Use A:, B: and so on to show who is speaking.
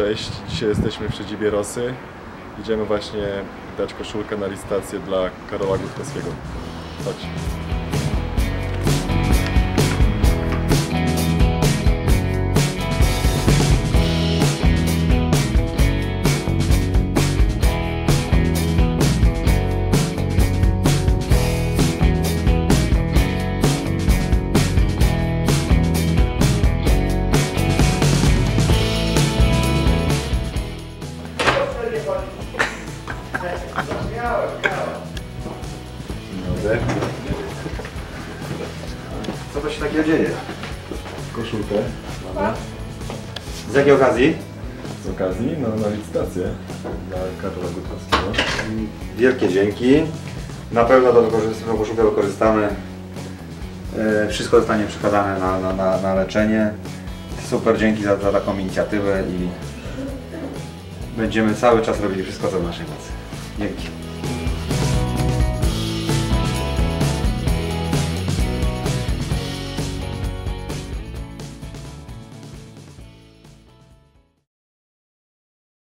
A: Cześć, dzisiaj jesteśmy w siedzibie Rosy. Idziemy właśnie dać koszulkę na listację dla Karola Gutkowskiego. Chodź.
B: Co to się takiego dzieje?
A: Koszulkę
B: Z jakiej okazji?
A: z okazji no, na licytację dla Karola Gutkowskiego.
B: Wielkie dzięki. Na pewno do wykorzystania koszulkę wykorzystamy. E, Wszystko zostanie przekazane na, na, na, na leczenie. Super, dzięki za, za taką inicjatywę i będziemy cały czas robili wszystko co w naszej mocy. Dzięki.